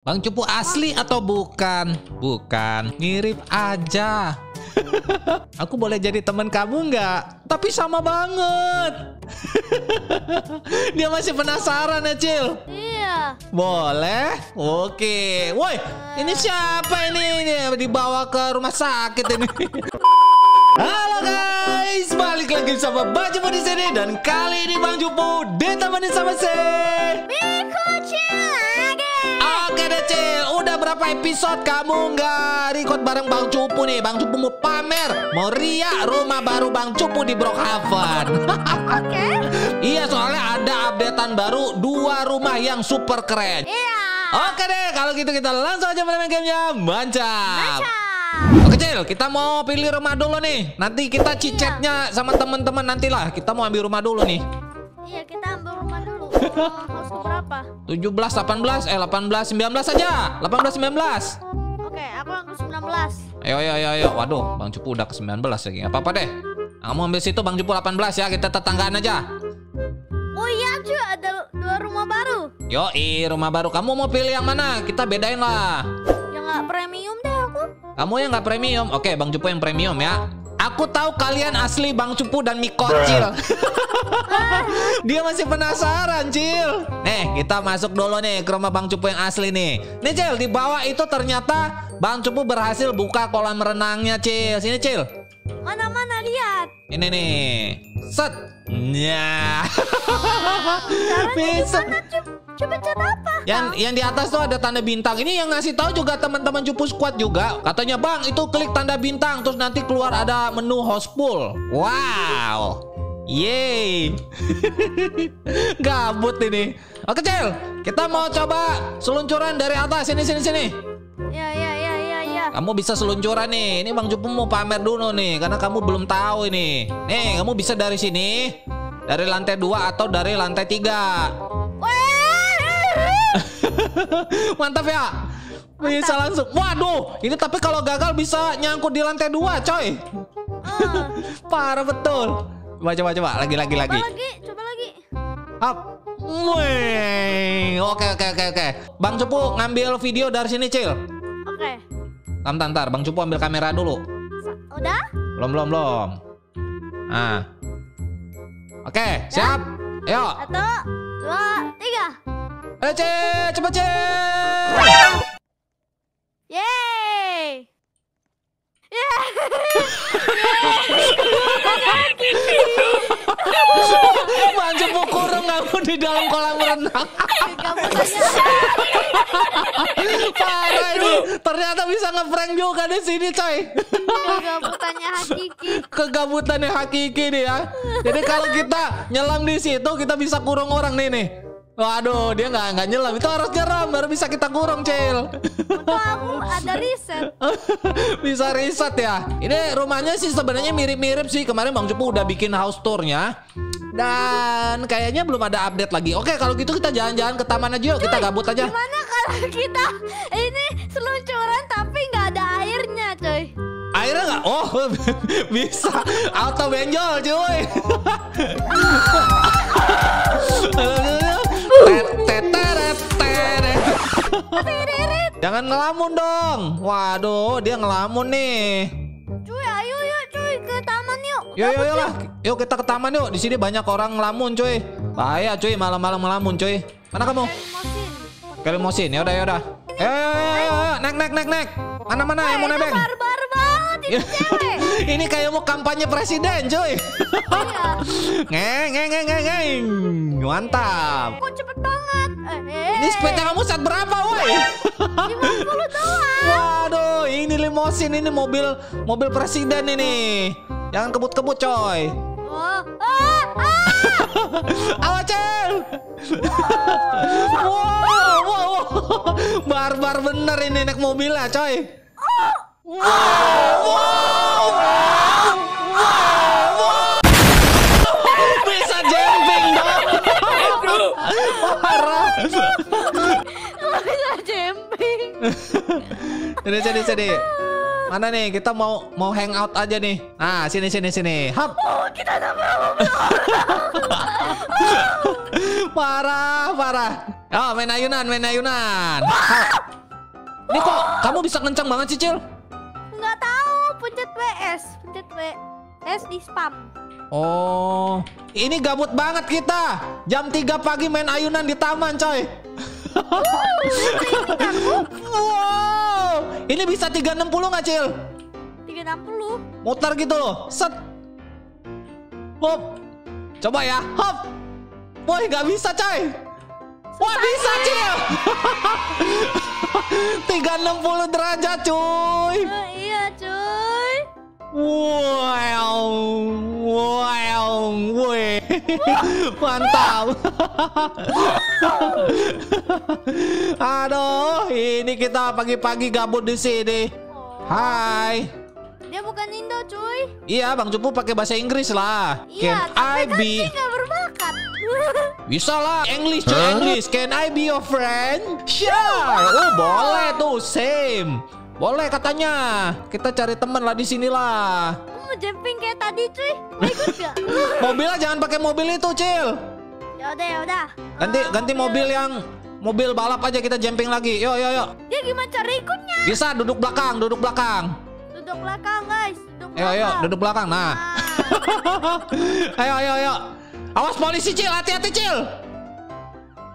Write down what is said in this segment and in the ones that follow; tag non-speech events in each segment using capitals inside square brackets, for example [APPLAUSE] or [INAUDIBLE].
Bang Cupu asli atau bukan? Bukan, mirip aja. [LAUGHS] Aku boleh jadi teman kamu nggak? Tapi sama banget. [LAUGHS] Dia masih penasaran ya, Cil? Iya. Boleh? Oke. Woi, ini siapa ini? Ini dibawa ke rumah sakit ini. [LAUGHS] Halo guys, balik lagi sama Bang Jupu di sini dan kali ini Bang Jupu ditemani sama saya. Miku Cil, udah berapa episode kamu nggak record bareng Bang Cupu nih? Bang Cupu mau pamer, mau ria rumah baru Bang Cupu di Brookhaven. [LAUGHS] Oke. iya soalnya ada updatean baru dua rumah yang super keren. Iya. Oke deh, kalau gitu kita langsung aja main gamenya Mancap. Baca. Oke Cil, kita mau pilih rumah dulu nih. Nanti kita cicetnya sama teman-teman nantilah. Kita mau ambil rumah dulu nih. Iya, kita ambil harus ke berapa? 17, 18, eh 18, 19 aja. 18, 19. Oke, aku ambil 19. Ayo, ayo, ayo, ayo. Waduh, Bang Cupu udah ke 19 lagi. Gak apa-apa deh. Kamu ambil situ Bang Cupu 18 ya. Kita tetanggaan aja. Oh iya, cuy, ada dua rumah baru. Yoi, rumah baru. Kamu mau pilih yang mana? Kita bedain lah. Yang nggak premium deh aku. Kamu yang nggak premium. Oke, Bang Cupu yang premium ya. Aku tahu kalian asli Bang Cupu dan Miko Cil. [LAUGHS] Dia masih penasaran, Cil. Nih, kita masuk dulu nih ke rumah Bang Cupu yang asli nih. Nih, Cil, di bawah itu ternyata Bang Cupu berhasil buka kolam renangnya, Cil. Sini, Cil. Mana-mana lihat. Ini nih. Set. Nya. [LAUGHS] Caranya Bisa. Cat apa? Yang yang di atas tuh ada tanda bintang. Ini yang ngasih tahu juga teman-teman Cupu Squad juga. Katanya, "Bang, itu klik tanda bintang terus nanti keluar ada menu host pool." Wow. Yeay. [LAUGHS] Gabut ini. Oke, Cel. Kita mau coba seluncuran dari atas. Sini sini sini. Ya, ya, ya, ya, ya. Kamu bisa seluncuran nih. Ini Bang Cupu mau pamer dulu nih karena kamu belum tahu ini. Nih, kamu bisa dari sini. Dari lantai 2 atau dari lantai 3. [LAUGHS] Mantap ya. Bisa langsung. Waduh, ini tapi kalau gagal bisa nyangkut di lantai dua, coy. Ah. [LAUGHS] Parah betul. Coba coba coba lagi lagi Coba lagi. lagi, coba lagi. Up. Wih. Oke oke oke oke. Bang Cupu ngambil video dari sini, Cil. Oke. Tam tam tar. Bang Cupu ambil kamera dulu. Udah? Belum belum belum. Ah. Oke, siap. Ayo. Satu, dua, tiga. Ayo, Cil. Cepet, Cil. Yeay. Yeay. [LAUGHS] Bang Cupu kurung kamu di dalam kolam renang. Parah ini. Ternyata bisa ngeprank juga di sini, coy. kegabutannya hakiki. Kegabutannya hakiki nih ya. Jadi kalau kita nyelam di situ, kita bisa kurung orang nih nih. Waduh, dia nggak nggak nyelam. Itu harus nyelam baru bisa kita kurung, Cil. Apa aku ada riset? [LAUGHS] bisa riset ya. Ini rumahnya sih sebenarnya mirip-mirip sih. Kemarin Bang Cupu udah bikin house tournya. Dan kayaknya belum ada update lagi. Oke, kalau gitu kita jalan-jalan ke taman aja yuk. Kita gabut aja. Gimana kalau kita ini seluncuran tapi nggak ada airnya, coy? Airnya nggak? Oh, [LAUGHS] bisa. Auto benjol, cuy. [LAUGHS] Jangan ngelamun dong. Waduh, dia ngelamun nih. Cuy, ayo yuk, cuy ke taman yuk. Yuk, yuk, yuk lah. Yuk kita ke taman yuk. Di sini banyak orang ngelamun, cuy. Bahaya, cuy. Malam-malam ngelamun, cuy. Mana kamu? Cari Ke mosin. limosin. Yaudah, yaudah. Ayo, ayo, ayo, ayo, ayo. Naik, naik, naik, naik. Mana, mana yang mau nebeng? Ini kayak mau kampanye presiden, cuy. Iya. Ngeng, ngeng, ngeng, ngeng, ngeng. Mantap. Kok cepet banget? Eh, eh, Ini sepeda kamu saat berapa, woi? 50 doang. Waduh, ini limosin, ini mobil mobil presiden ini. Jangan kebut-kebut, coy. Oh, ah, ah. Awas, Cel. wow, wow, wow. Barbar bener ini naik mobilnya, coy. Wow, wow, wow, wow. Bisa jumping dong. Parah. Bisa jumping. Sini, sini, sini. Mana nih? Kita mau mau hangout aja nih. Nah, sini, sini, sini. Hap. Oh, kita nambah mobil. parah, parah. Oh, main ayunan, main ayunan. Hap. Ini kok kamu bisa kencang banget sih, Cil? Nggak tahu, pencet WS, pencet WS di spam. Oh, ini gabut banget kita. Jam 3 pagi main ayunan di taman, coy. wow, ini bisa 360 nggak, Cil? 360. Muter gitu loh. Set. Hop. Coba ya. Hop. Woi, nggak bisa, coy. Wah, bisa, Cil. 360 derajat, cuy. Eh, iya cuy. Wow, wow, woi, [LAUGHS] mantap. [LAUGHS] Aduh, ini kita pagi-pagi gabut di sini. Oh, Hai. Dia bukan Indo cuy. Iya, Bang Cupu pakai bahasa Inggris lah. Iya, Can I kan be? Bisa lah, English cuy, English. Can I be your friend? Sure. Oh, boleh tuh, same. Boleh katanya. Kita cari teman lah di sini lah. Aku mau jumping kayak tadi cuy. Mau ikut [LAUGHS] gak? [LAUGHS] Mobilnya jangan pakai mobil itu, Cil. ya udah ya udah. Ganti Eh, ganti mobil yang mobil balap aja kita jumping lagi. Yuk, yuk, yuk. Dia gimana cara ikutnya? Bisa duduk belakang, duduk belakang. Duduk belakang guys. Duduk Ayo, ayo, belakang. duduk belakang. Nah. Nah. [LAUGHS] ayo, ayo, ayo. Awas polisi, Cil. Hati-hati, Cil.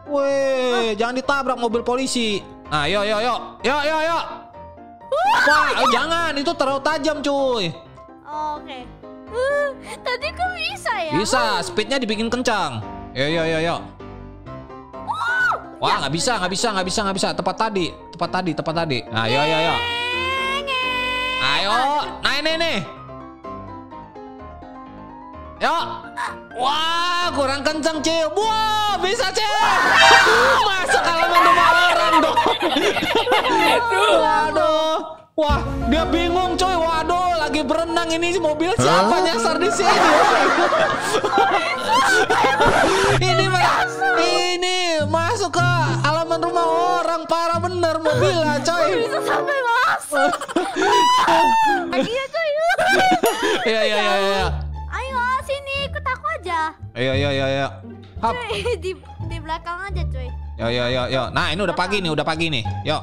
Weh, jangan ditabrak mobil polisi. Nah, yuk, yuk, yuk. Yuk, yuk, yuk. Wah, eh, jangan. Itu terlalu tajam, cuy. Oke. Uh, [LAUGHS] tadi kok bisa ya? Bisa, speednya dibikin kencang. Yuk, yuk, yuk, yuk. Wah, nggak bisa, nggak bisa, nggak bisa, nggak bisa. Tepat tadi, tepat tadi, tepat tadi. Nah, yuk, yuk, yuk. Ayo, nah ini nih. Yuk. Wah, kurang kencang, Cil. Wah, bisa, Cil. Masuk halaman rumah orang dong. Waduh. Wah, dia bingung, coy. Waduh, lagi berenang ini mobil siapa nyasar di sini? ini mah, ini masuk ke halaman rumah orang. Parah bener mobilnya, coy. Bisa sampai masuk. [LAUGHS] Akhirnya cuy. Iya, iya, iya, iya. Aja. Iya, iya, iya, iya. Hap. Cuy, [LAUGHS] di di belakang aja cuy. Yo, yo, yo, yo. Nah, ini udah pagi nih, udah pagi nih. Yuk.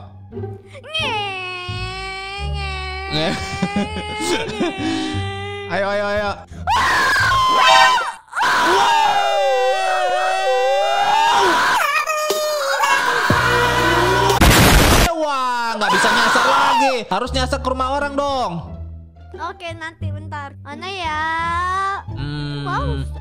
Ngeng, [LAUGHS] Ayo, ayo, ayo. Wah, nggak bisa nyasar lagi. Harus nyasar ke rumah orang dong. Oke nanti bentar. Mana ya? Hmm. Wow.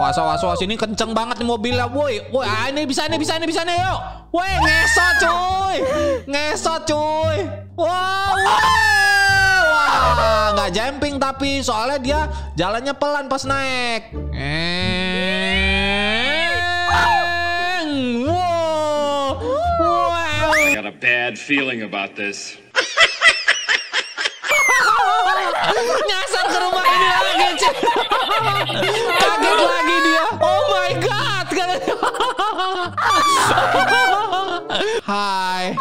Was, was, was. Ini kenceng banget nih mobilnya, woi. Woi, ah, ini bisa, ini bisa, ini bisa nih, yuk. Woi, ngesot, cuy. Ngesot, cuy. Wow, wah. Wah, nggak jumping tapi soalnya dia jalannya pelan pas naik. Eng. Wow. Wow. I got a bad feeling about this. Nyasar ke rumah ini lagi. Kaget lagi dia. Oh my god. Hai.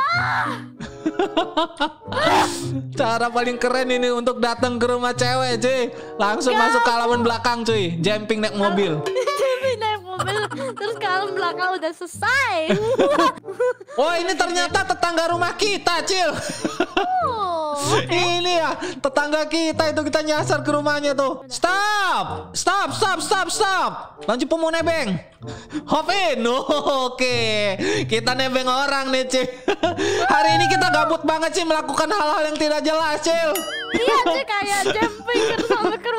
Cara paling keren ini untuk datang ke rumah cewek, cuy. Langsung masuk ke halaman belakang, cuy. Jumping naik mobil. Jadi naik mobil terus kalau belakang udah selesai. Oh, ini ternyata tetangga rumah kita, Cil. Oh. Ini ya, tetangga kita itu kita nyasar ke rumahnya tuh. Stop! Stop, stop, stop, stop. Cipu mau nebeng. Hop in. Oke. Kita nebeng orang nih, Cil. Hari ini kita gabut banget sih melakukan hal-hal yang tidak jelas, Cil. Iya cuy kayak jumping terus sampai ke.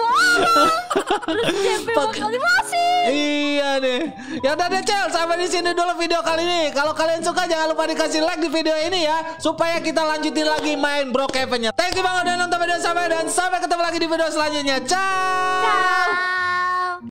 Terus Pakai- kali masih. Iya nih. Ya udah deh, Cil. Sampai di sini dulu video kali ini. Kalau kalian suka jangan lupa dikasih like di video ini ya, supaya kita lanjutin lagi main Brokeven-nya. Thank you banget udah nonton video sampai dan sampai ketemu lagi di video selanjutnya. Ciao. Ciao.